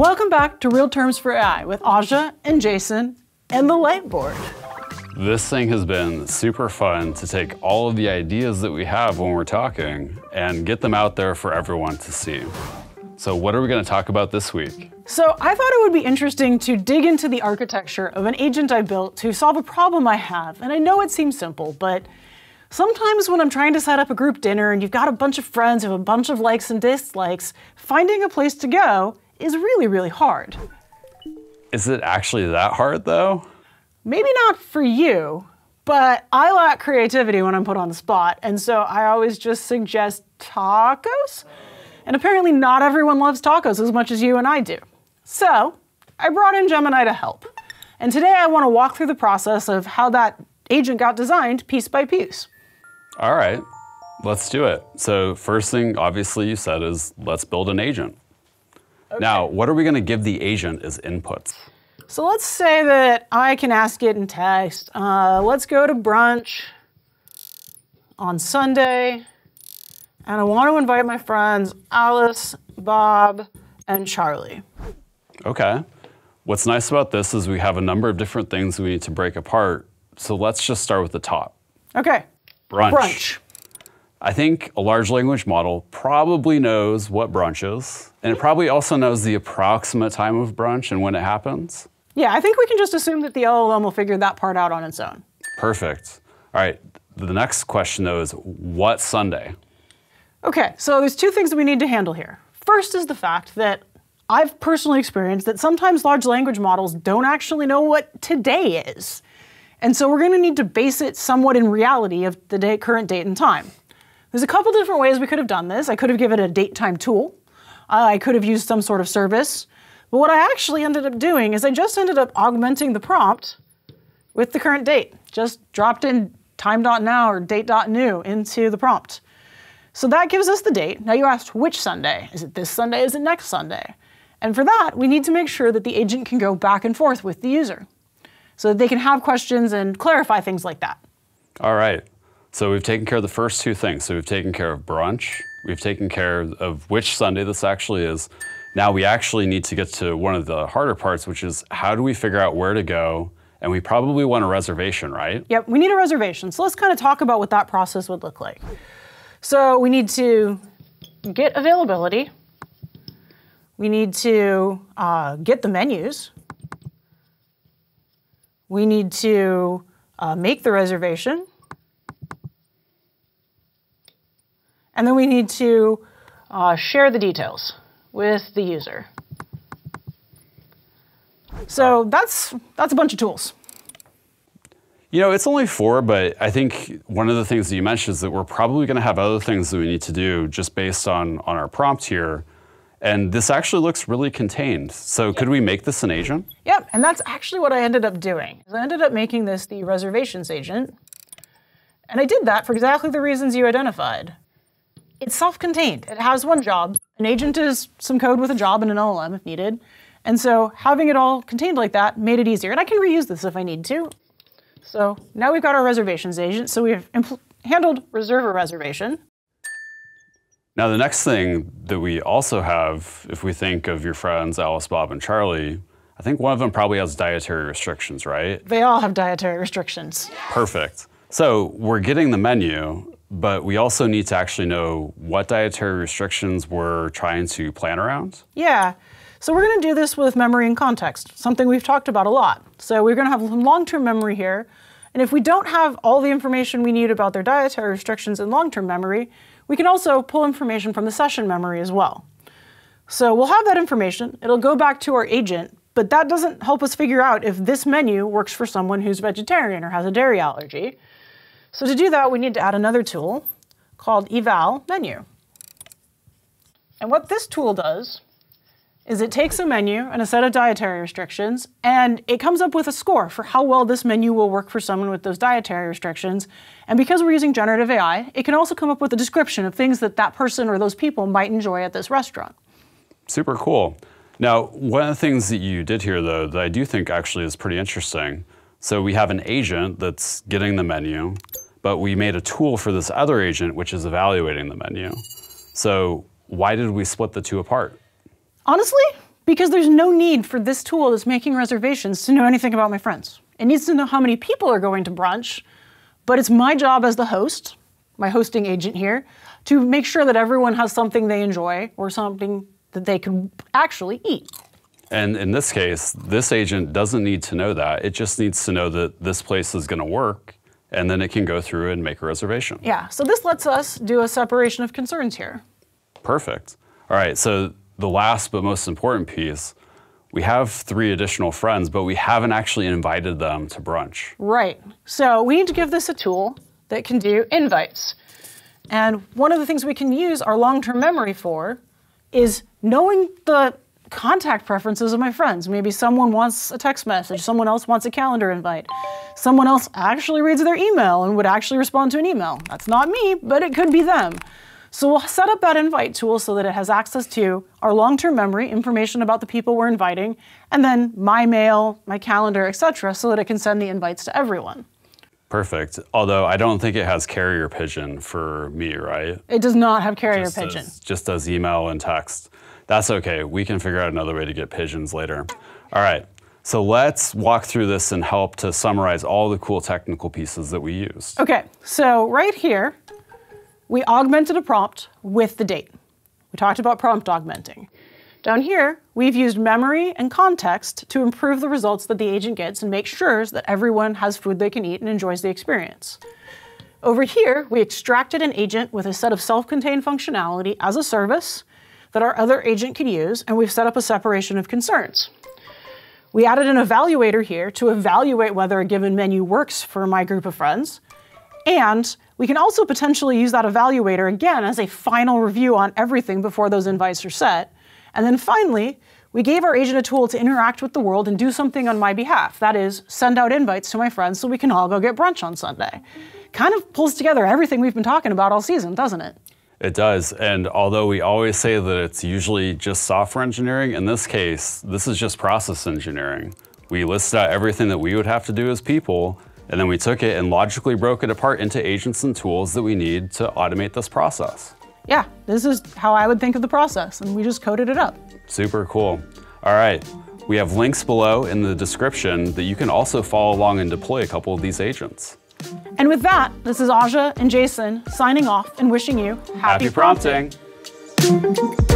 Welcome back to Real Terms for AI with Aja and Jason and the Lightboard. This thing has been super fun to take all of the ideas that we have when we're talking and get them out there for everyone to see. So what are we going to talk about this week? So I thought it would be interesting to dig into the architecture of an agent I built to solve a problem I have. And I know it seems simple, but sometimes when I'm trying to set up a group dinner and you've got a bunch of friends who have a bunch of likes and dislikes, finding a place to go is really, really hard. Is it actually that hard though? Maybe not for you, but I lack creativity when I'm put on the spot, and so I always just suggest tacos. And apparently, not everyone loves tacos as much as you and I do. So, I brought in Gemini to help. And today I want to walk through the process of how that agent got designed piece by piece. All right, let's do it. So, first thing, obviously, you said is let's build an agent. Okay. Now, what are we going to give the agent as inputs? So let's say that I can ask it in text, uh, let's go to brunch on Sunday, and I want to invite my friends Alice, Bob, and Charlie. Okay. What's nice about this is we have a number of different things we need to break apart. So let's just start with the top. Okay. Brunch. Brunch. I think a large language model probably knows what brunch is, and it probably also knows the approximate time of brunch and when it happens. Yeah, I think we can just assume that the LLM will figure that part out on its own. Perfect. All right, the next question though is what Sunday? Okay, so there's two things that we need to handle here. First is the fact that I've personally experienced that sometimes large language models don't actually know what today is. And so we're going to need to base it somewhat in reality of the day, current date and time. There's a couple different ways we could have done this. I could have given it a date time tool. Uh, I could have used some sort of service. But what I actually ended up doing is I just ended up augmenting the prompt with the current date. Just dropped in time.now or date.new into the prompt. So that gives us the date. Now you asked which Sunday. Is it this Sunday? Is it next Sunday? And for that, we need to make sure that the agent can go back and forth with the user so that they can have questions and clarify things like that. All right. So we've taken care of the first two things. So we've taken care of brunch. We've taken care of which Sunday this actually is. Now we actually need to get to one of the harder parts, which is how do we figure out where to go? And we probably want a reservation, right? Yep, we need a reservation. So let's kind of talk about what that process would look like. So we need to get availability. We need to uh, get the menus. We need to uh, make the reservation. And then we need to uh, share the details with the user. So that's, that's a bunch of tools. You know, it's only four, but I think one of the things that you mentioned is that we're probably going to have other things that we need to do just based on, on our prompt here. And this actually looks really contained. So yep. could we make this an agent? Yep, and that's actually what I ended up doing. I ended up making this the reservations agent. And I did that for exactly the reasons you identified. It's self-contained. It has one job. An agent is some code with a job and an LLM if needed. And so having it all contained like that made it easier. And I can reuse this if I need to. So now we've got our reservations agent. So we've handled reserve a reservation. Now the next thing that we also have, if we think of your friends Alice, Bob, and Charlie, I think one of them probably has dietary restrictions, right? They all have dietary restrictions. Perfect. So we're getting the menu, but we also need to actually know what dietary restrictions we're trying to plan around. Yeah. So we're going to do this with memory and context, something we've talked about a lot. So we're going to have long-term memory here. And if we don't have all the information we need about their dietary restrictions in long-term memory, we can also pull information from the session memory as well. So we'll have that information. It'll go back to our agent, but that doesn't help us figure out if this menu works for someone who's vegetarian or has a dairy allergy. So to do that, we need to add another tool called eval menu. And what this tool does is it takes a menu and a set of dietary restrictions, and it comes up with a score for how well this menu will work for someone with those dietary restrictions. And because we're using generative AI, it can also come up with a description of things that that person or those people might enjoy at this restaurant. Super cool. Now, one of the things that you did here, though, that I do think actually is pretty interesting. So we have an agent that's getting the menu, but we made a tool for this other agent, which is evaluating the menu. So why did we split the two apart? Honestly, Because there's no need for this tool that's making reservations to know anything about my friends. It needs to know how many people are going to brunch, but it's my job as the host, my hosting agent here, to make sure that everyone has something they enjoy or something that they can actually eat. And in this case, this agent doesn't need to know that. It just needs to know that this place is going to work, and then it can go through and make a reservation. Yeah, so this lets us do a separation of concerns here. Perfect. All right, so the last but most important piece we have three additional friends, but we haven't actually invited them to brunch. Right. So we need to give this a tool that can do invites. And one of the things we can use our long term memory for is knowing the contact preferences of my friends. Maybe someone wants a text message, someone else wants a calendar invite, someone else actually reads their email and would actually respond to an email. That's not me, but it could be them. So we'll set up that invite tool so that it has access to our long-term memory, information about the people we're inviting, and then my mail, my calendar, etc., so that it can send the invites to everyone. Perfect. Although I don't think it has carrier pigeon for me, right? It does not have carrier just pigeon. Does, just does email and text. That's okay. We can figure out another way to get pigeons later. All right. So let's walk through this and help to summarize all the cool technical pieces that we used. Okay, so right here, we augmented a prompt with the date. We talked about prompt augmenting. Down here, we've used memory and context to improve the results that the agent gets and make sure that everyone has food they can eat and enjoys the experience. Over here, we extracted an agent with a set of self-contained functionality as a service that our other agent could use, and we've set up a separation of concerns. We added an evaluator here to evaluate whether a given menu works for my group of friends, and we can also potentially use that evaluator again as a final review on everything before those invites are set. And then finally, we gave our agent a tool to interact with the world and do something on my behalf. That is, send out invites to my friends so we can all go get brunch on Sunday. Kind of pulls together everything we've been talking about all season, doesn't it? It does. And although we always say that it's usually just software engineering, in this case, this is just process engineering. We listed out everything that we would have to do as people, and then we took it and logically broke it apart into agents and tools that we need to automate this process. Yeah, this is how I would think of the process, and we just coded it up. Super cool. All right. We have links below in the description that you can also follow along and deploy a couple of these agents. And with that, this is Aja and Jason signing off and wishing you happy, happy prompting. prompting.